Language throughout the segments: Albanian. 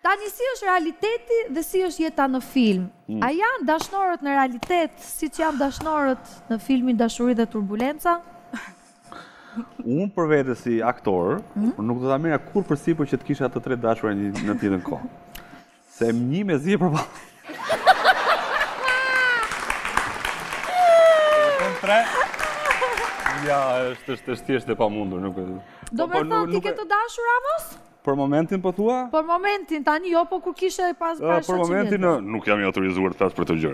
Tani si është realiteti dhe si është jeta në film? A janë dashnorët në realitet siç janë dashnorët në filmin Dashuri dhe Turbulenca? Unë për vete si aktor, nuk do ta merrja kurrë përsipër që të kisha të tre dashura në të njëjtën kohë. Se një mezi e përballoj. Jo, është është është thjesht e pamundur, nuk e di. Domethënë ti ke të dashur Amos? Për momentin po thua? Për momentin tani jo, po kur kishe e pas bashkë çfarë? Për momentin nuk jam i autorizuar të flas për këtë gjë.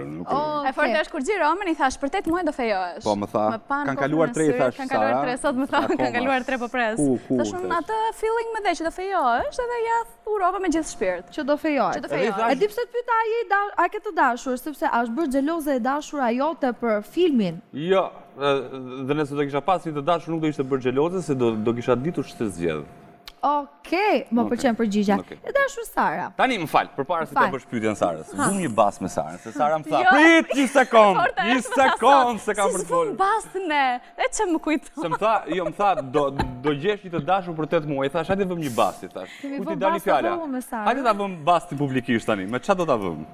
E fortë është kur xhiruam i thash për 8 muaj do fejohesh. Po më tha. Kan kaluar 3 thash. Kan kaluar 3 sot më tha, kan kaluar 3 po pres. Thashë unë atë feeling më dhe që do fejohesh edhe ia urova me gjithë shpirt. Që do fejohesh. Që do fejohesh. E di pse të pyeta a ke të dashur sepse a është bërë xheloze e dashura jote për filmin? Jo, dhe nëse do kisha pasur të dashur nuk do ishte bërë xheloze se do do kisha ditur ç'të zgjedh. Okej, më pëlqen përgjigja. E dashur Sara. Tani më fal, përpara se ta bësh pyetjen Sarës. Vum një bas me Sarën, se Sara më tha, jo. "Prit një sekond, një sekond se kam për të folur." Si bas ne, hë që më kujtove. Se më tha, jo më tha, do gjesh një të dashur për 8 muaj, thash, "Hajde vëm një bas", i thash. Kujt i dali fjala? Hajde ta vëm bastin publikisht tani, me ça do ta vëm?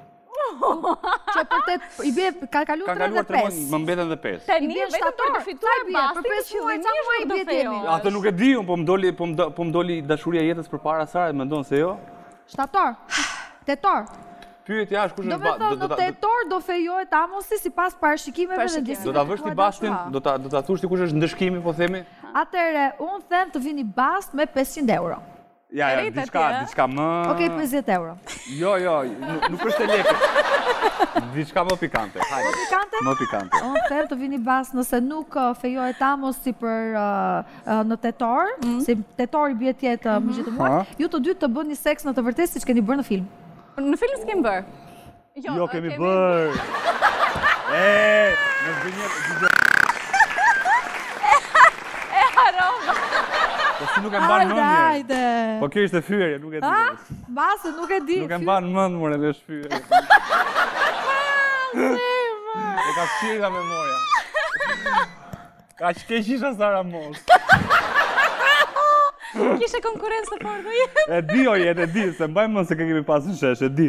Që për 8 i bie, kanë kalu 3 dhe 5. Kanë kalu 3 muaj, më mbeten dhe 5. Tani vetëm për të fituar bastin të që dhe një shumë të fejo. Atë nuk e di, po më doli, po më doli dashuria jetës përpara Sara, mendon se jo. Shtator, tetor. Pyetja është kush është basti. Në tetor do fejohet Amosi sipas parashikimeve dhe disi. Do ta vësh ti bastin, do ta thush ti kush është ndëshkimi, po themi. Atere, unë them të vini bast me 500 euro. Jo, jo, diçka, diçka më... Oke, 50 euro. Jo, jo, nuk është me lekë. Diçka më pikante. Më pikante? Më pikante. Unë them të vini bas nëse nuk uh, fejohet Amosi për uh, uh, në tetor, mhm. se tetor i bie të jetë me gjithë muaj, ju të dytë të bëni seks në të vërtetë siç keni bërë në film. Në film s'kem bërë. Jo, jo kemi bërë. E, në zënjë, gjizë. E harrova. Po si nuk e mban mend. Hajde, hajde. Po kjo ishte fyerje, nuk e di. Ha? Basë, nuk e di. Nuk e mban mend, more, dhe është fyerje. E ka fshirë nga memoria. Kaq keq isha Sara Amos. Kishe konkurencë të fortë dhe jetë. E di, o jetë, e di, se mbaj mend se kemi pasë në shesh, e di.